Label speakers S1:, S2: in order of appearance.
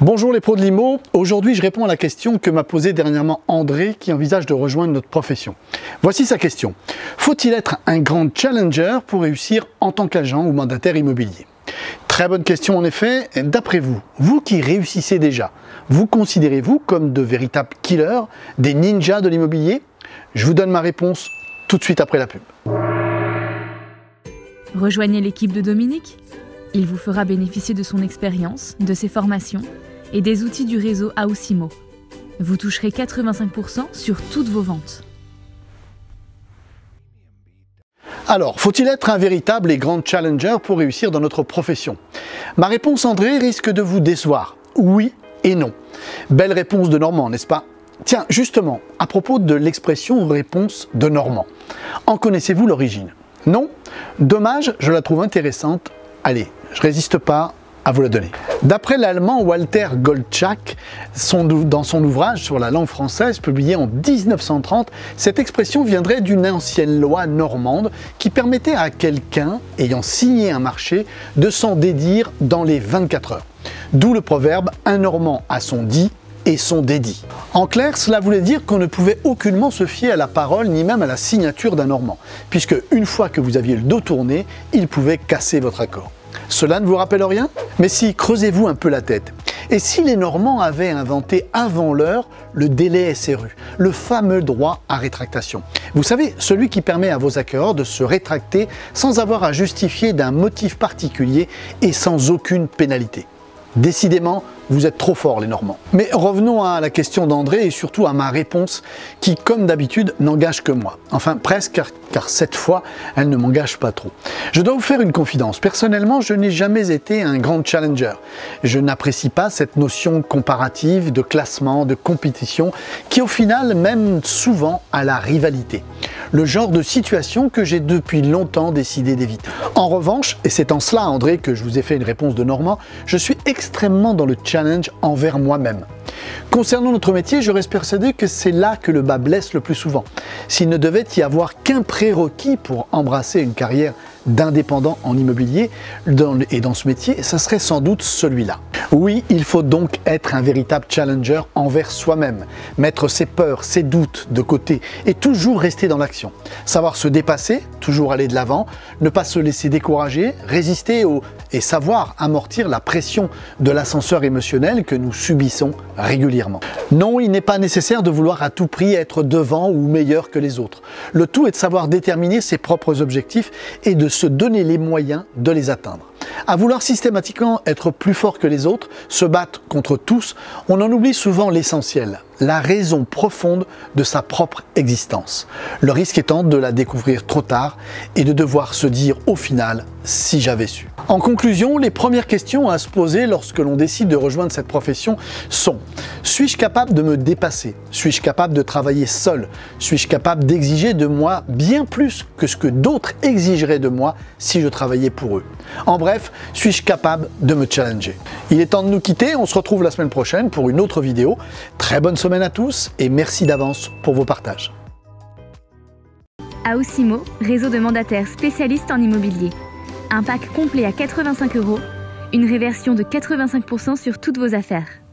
S1: Bonjour les pros de l'IMO, aujourd'hui je réponds à la question que m'a posée dernièrement André qui envisage de rejoindre notre profession. Voici sa question. Faut-il être un grand challenger pour réussir en tant qu'agent ou mandataire immobilier? Très bonne question en effet. D'après vous, vous qui réussissez déjà, vous considérez-vous comme de véritables killers, des ninjas de l'immobilier? Je vous donne ma réponse tout de suite après la pub.
S2: Rejoignez l'équipe de Dominique. Il vous fera bénéficier de son expérience, de ses formations et des outils du réseau Ausimo. Vous toucherez 85% sur toutes vos ventes.
S1: Alors, faut-il être un véritable et grand challenger pour réussir dans notre profession? Ma réponse, André, risque de vous décevoir. Oui et non. Belle réponse de Normand, n'est-ce pas? Tiens, justement, à propos de l'expression réponse de Normand, en connaissez-vous l'origine? Non? Dommage, je la trouve intéressante. Allez, je résiste pas à vous la donner. D'après l'allemand Walter Goldschach, dans son ouvrage sur la langue française publié en 1930, cette expression viendrait d'une ancienne loi normande qui permettait à quelqu'un ayant signé un marché de s'en dédire dans les 24 heures. D'où le proverbe un Normand à son dit et son dédit. En clair, cela voulait dire qu'on ne pouvait aucunement se fier à la parole ni même à la signature d'un Normand, puisque une fois que vous aviez le dos tourné, il pouvait casser votre accord. Cela ne vous rappelle rien? Mais si, creusez-vous un peu la tête. Et si les Normands avaient inventé avant l'heure le délai SRU, le fameux droit à rétractation? Vous savez, celui qui permet à vos acquéreurs de se rétracter sans avoir à justifier d'un motif particulier et sans aucune pénalité. Décidément, vous êtes trop forts les Normands. Mais revenons à la question d'André et surtout à ma réponse qui, comme d'habitude, n'engage que moi. Enfin presque, car, cette fois, elle ne m'engage pas trop. Je dois vous faire une confidence. Personnellement, je n'ai jamais été un grand challenger. Je n'apprécie pas cette notion comparative de classement, de compétition, qui au final mène souvent à la rivalité le genre de situation que j'ai depuis longtemps décidé d'éviter. En revanche, et c'est en cela André que je vous ai fait une réponse de Normand, je suis extrêmement dans le challenge envers moi-même. Concernant notre métier, je reste persuadé que c'est là que le bas blesse le plus souvent. S'il ne devait y avoir qu'un prérequis pour embrasser une carrière d'indépendant en immobilier et dans ce métier, ça serait sans doute celui-là. Oui, il faut donc être un véritable challenger envers soi-même, mettre ses peurs, ses doutes de côté et toujours rester dans l'action. Savoir se dépasser, toujours aller de l'avant, ne pas se laisser décourager, résister au et savoir amortir la pression de l'ascenseur émotionnel que nous subissons régulièrement. Non, il n'est pas nécessaire de vouloir à tout prix être devant ou meilleur que les autres. Le tout est de savoir déterminer ses propres objectifs et de se donner les moyens de les atteindre. À vouloir systématiquement être plus fort que les autres, se battre contre tous, on en oublie souvent l'essentiel, la raison profonde de sa propre existence. Le risque étant de la découvrir trop tard et de devoir se dire au final si j'avais su. En conclusion, les premières questions à se poser lorsque l'on décide de rejoindre cette profession sont suis-je capable de me dépasser? Suis-je capable de travailler seul? Suis-je capable d'exiger de moi bien plus que ce que d'autres exigeraient de moi si je travaillais pour eux? En bref, suis-je capable de me challenger? Il est temps de nous quitter, on se retrouve la semaine prochaine pour une autre vidéo. Très bonne semaine à tous et merci d'avance pour vos partages.
S2: Ausimo, réseau de mandataires spécialistes en immobilier. Un pack complet à 85 euros, une réversion de 85% sur toutes vos affaires.